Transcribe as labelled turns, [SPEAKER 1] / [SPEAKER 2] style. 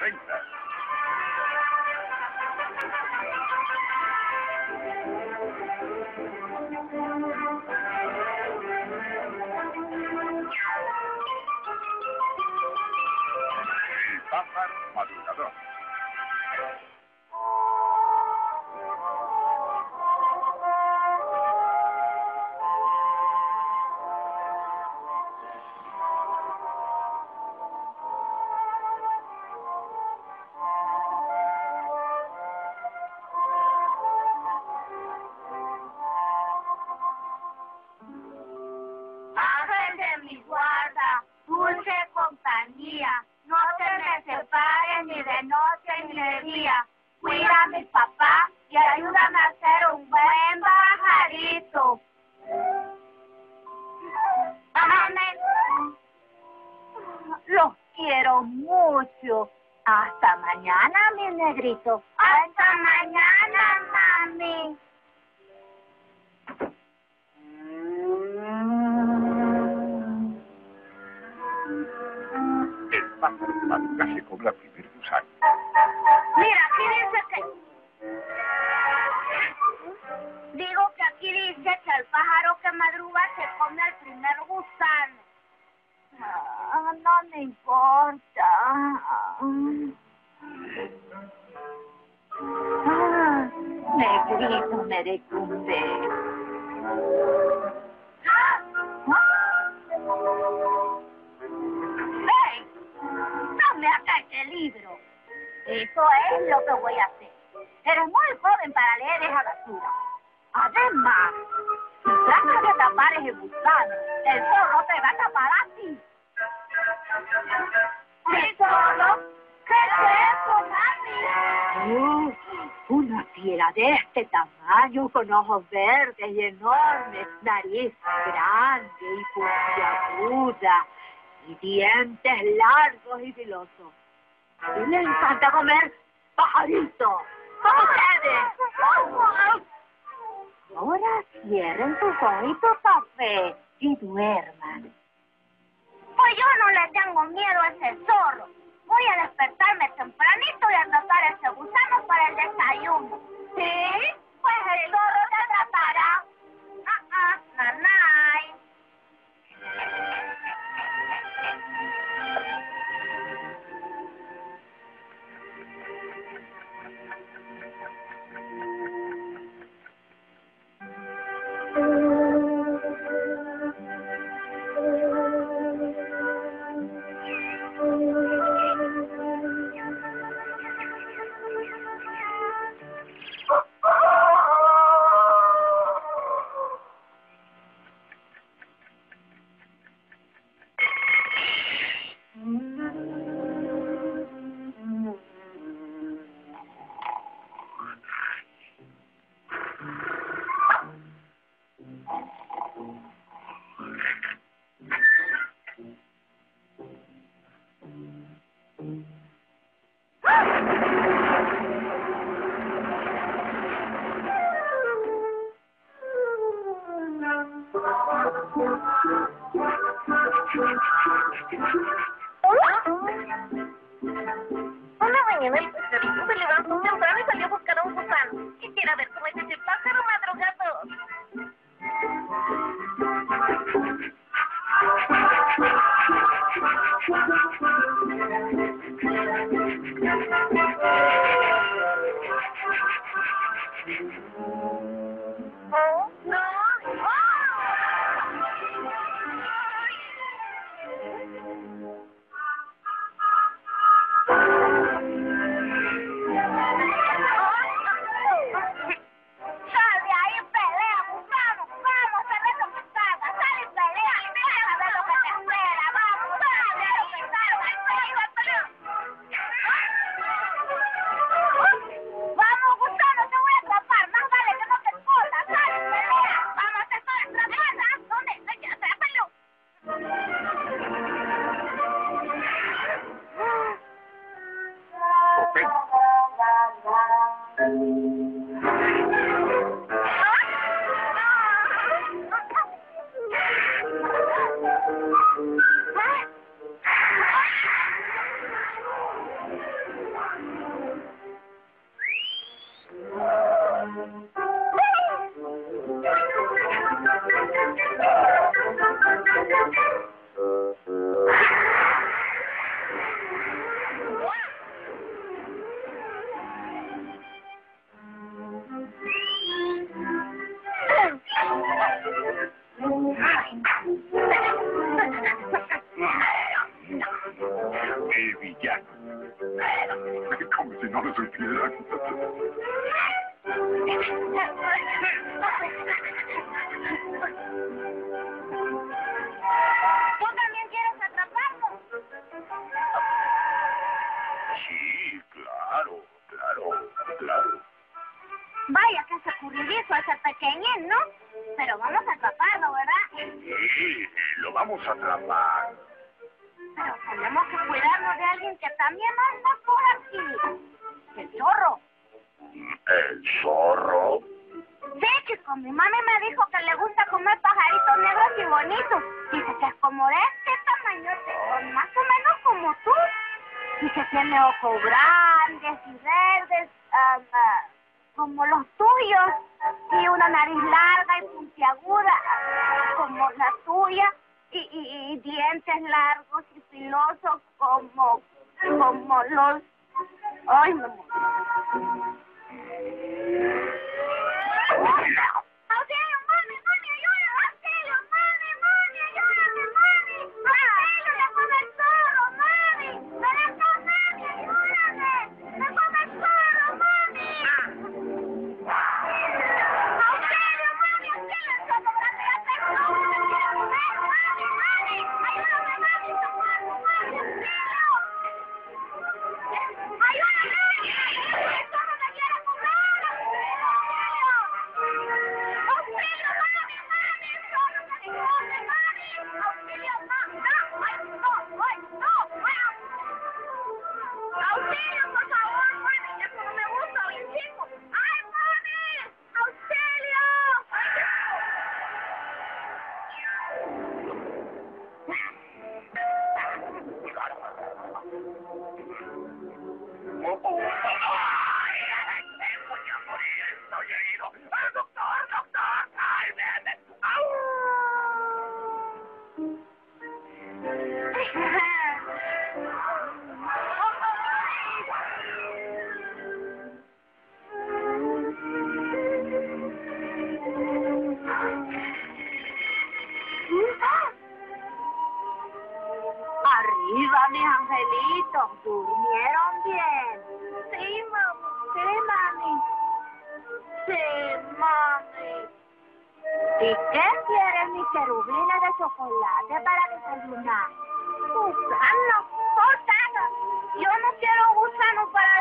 [SPEAKER 1] presenta. El pájaro madrugador.
[SPEAKER 2] Cuida a mi papá y ayúdame a ser un buen pajarito. Amén. Los quiero mucho. Hasta mañana, mi negrito. Hasta mañana, mami.
[SPEAKER 1] Come el primer gusano.
[SPEAKER 2] Ah, no me importa. Ah, negrito merecumbe. ¡Ah! ¡Ey! No me hagas libro. Eso es lo que voy a hacer. Eres muy joven para leer esa basura. Además, tratas de tapar ese gusano, el zorro te va a tapar a ti. ¿El zorro? ¿Qué es eso, mami?
[SPEAKER 3] Oh, una fiera de este tamaño, con ojos verdes y enormes, nariz grande y puntiaguda, y dientes largos y filosos. Y le encanta comer pajarito, como ustedes. Ahora cierren sus ojitos café y duerman.
[SPEAKER 2] Pues yo no le tengo miedo a ese zorro. Voy a despertarme tempranito y a atrapar ese gusano para el desayuno. ¿Sí? Pues el zorro te atrapará. Ah, ah, nanay.
[SPEAKER 4] Una mañana el pajarito se levantó temprano y salió a buscar a un gusano. Quisiera ver cómo es ese pájaro no
[SPEAKER 2] lo
[SPEAKER 1] supieran.
[SPEAKER 2] ¿Tú también quieres atraparlo?
[SPEAKER 1] Sí, claro, claro, claro.
[SPEAKER 2] Vaya que se ocurridizo ese pequeñín, ¿no? Pero vamos a atraparlo, ¿verdad?
[SPEAKER 1] Sí, lo vamos a atrapar.
[SPEAKER 2] Pero tenemos que cuidarnos de alguien que también anda por aquí. El zorro.
[SPEAKER 1] ¿El zorro?
[SPEAKER 2] Sí, chico, mi mami me dijo que le gusta comer pajaritos negros y bonitos. Dice que es como de este tamaño, son más o menos como tú. Y que tiene ojos grandes y verdes, ah, ah, como los tuyos. Y una nariz larga y puntiaguda, como la tuya. Y, y, y dientes largos y filosos, como, como los... Ay, me
[SPEAKER 3] qué quieres, mi querubina de chocolate para desayunar?
[SPEAKER 2] ¡Gusano! ¡Gusano! Yo no quiero gusano para